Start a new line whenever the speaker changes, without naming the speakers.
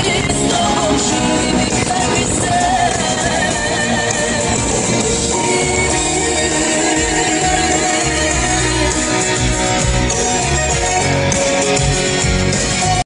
It's so true.